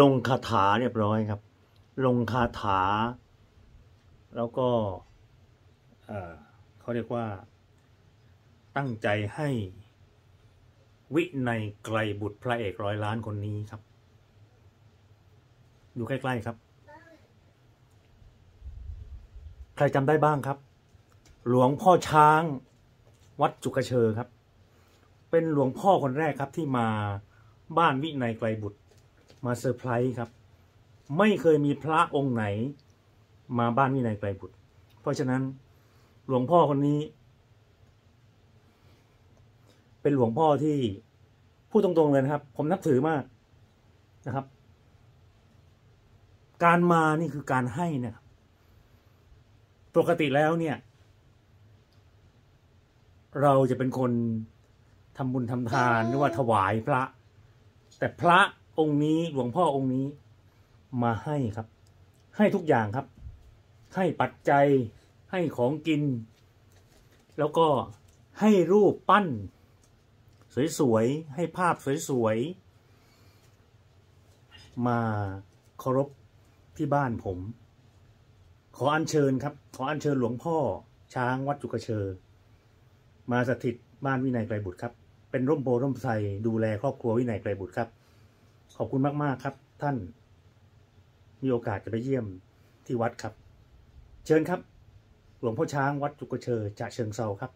ลงคาถาเรียบร้อยครับ ลงคาถา แล้วก็เขาเรียกว่า ตั้งใจให้วิในไกลบุตรพระเอกร้อยล้านคนนี้ครับ อยู่ใกล้ ๆครับ ใครจำได้บ้างครับ หลวงพ่อช้างวัดจุกเชอครับ เป็นหลวงพ่อคนแรกครับที่มาบ้านวินัยไกลบุตร มาเซอร์ไพรส์ครับ ไม่เคยมีพระองค์ไหน มาบ้านวินัยไกลบุตร เพราะฉะนั้นหลวงพ่อคนนี้ เป็นหลวงพ่อที่พูดตรงๆเลยนะครับ ผมนับถือมากนะครับ การมานี่คือการให้นะครับปกติแล้วเนี่ย เราจะเป็นคนทำบุญทำทานหรือว่าถวายพระ แต่พระ องค์นี้หลวงพ่อองค์นี้ มาให้ครับ ให้ทุกอย่างครับ ให้ปัจจัยให้ของกิน แล้วก็ให้รูปปั้น สวยๆให้ภาพสวยๆมาเคารพที่บ้านผม ขออัญเชิญครับ ขออัญเชิญหลวงพ่อ ช้างวัดจุกเชอ มาสถิตบ้านวินัยไกรบุตรครับ เป็นร่มโพร่มไทรดูแลครอบครัววินัยไกรบุตรครับ ขอบคุณมาก ๆ ครับ ท่าน มีโอกาสจะไปเยี่ยมที่วัดครับ เชิญครับ หลวงพ่อช้างวัดจุกเชอจะเชิงเซาครับ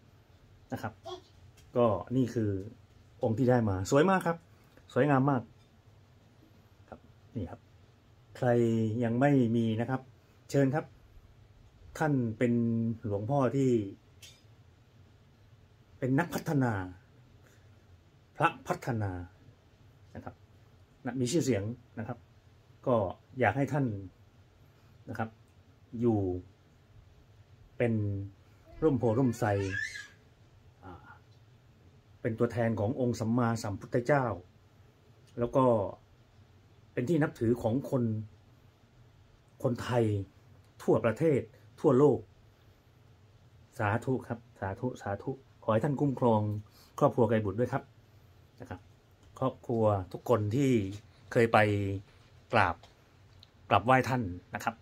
นะครับ ก็นี่คือองค์ที่ได้มา สวยมากครับ สวยงามมากครับ นี่ครับ ใครยังไม่มีนะครับ เชิญครับ ท่านเป็นหลวงพ่อที่ เป็นนักพัฒนา พระพัฒนานะครับ นะมีชื่อเสียงนะครับ ก็อยากให้ท่านนะครับ อยู่เป็นร่มโพร่มไทรเป็นตัวแทนขององค์สัมมาสัมพุทธเจ้า แล้วก็เป็นที่นับถือของคนคนไทยทั่วประเทศ ทั่วโลก สาธุครับ สาธุ สาธุ ขอให้ท่านคุ้มครอง ครอบครัวไกบุตรด้วยครับนะครับ ครอบครัวทุกคนที่เคยไปกราบกราบไหว้ท่านนะครับ